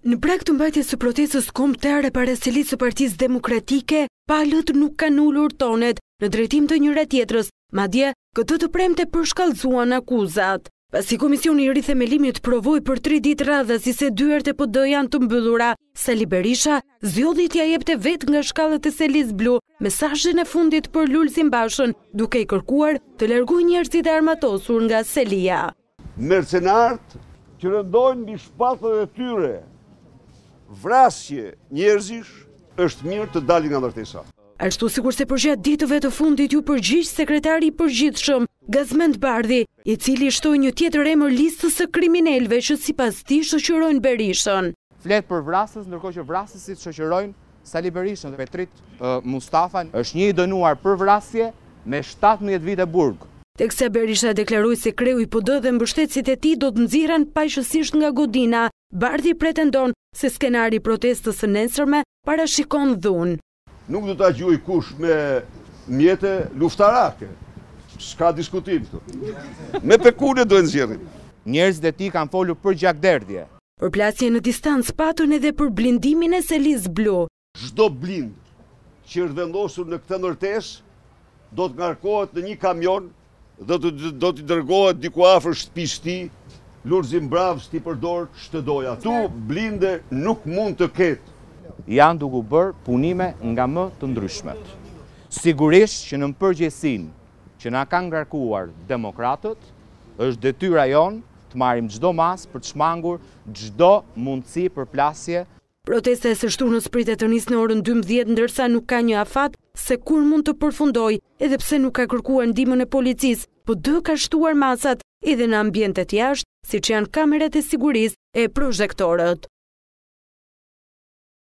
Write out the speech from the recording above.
Në prag të mbajtjes së protestës kombëtare para selisë së Partisë Demokratike, palët nuk kanë ulur tonet në drejtim të njëra tjetrës, madje këtë të premte përshkallëzuan akuzat. Pasi Komisioni i Rithemelimit provoi për 3 ditë radhazi se dyert e PD janë të mbyllura, Sali Berisha zgjodhi t'ia jepte vetë nga shkallët e selisë blu mesazhin e fundit për Lulzim Bashën, duke i kërkuar të largojë njerëzit e armatosur nga selia. Mercenarët që rëndojnë mbi shpatullat e tyre vrasje njerëzish, është mirë të dalin nga ndërtesa. Ashtu sikurse përgjatë ditëve të fundit iu përgjigj Sekretari i Përgjithshëm, Gazmend Bardhi, i cili shtoi një tjetër emër listës së kriminelëve që sipas tij shoqërojnë Berishën. Flet për vrasës ndërkohë që vrasësit shoqërojnë Sali Berishën. Petrit Mustafa është një i dënuar për vrasje me shtatëmbëdhjetë vite burg. Teksa Berisha deklaroi se kreu i PD dhe mbështetësit e tij do të nxirren paqësisht nga godina, Bardhi pretendon se skenari i protestës së nesërme parashikon dhunë. Nuk do ta gjuajë kush me mjete luftarake. S'ka diskutim këtu. Me pekule do e nxjerrim. Njerëzit e tij kanë folur për gjakderdhje. Përplasje në distancë patën edhe për blindimin e selisë blu. Çdo blind që është vendosur në këtë ndërtesë do të ngarkohet në një kamion Dhe do t'i dërgohet diku afër shtëpisë së tij. Lulzim Bravës t'i përdorë ç'të dojë. Aty blinde nuk mund të ketë. Janë duke u bërë punime nga më të ndryshmet. Sigurisht që nën përgjegjësinë që na kanë ngarkuar demokratët, është detyra jonë të marrim çdo masë për të shmangur çdo mundësi përplasje, Protesta e së shtunës pritet të nisë në orën dymbëdhjetë ndërsa nuk ka një afat se kur mund të përfundojë edhe pse nuk ka kërkuar ndihmën e policisë, PD ka shtuar masat edhe në ambientet jashtë siç janë kamerat e sigurisë e prozhektorët.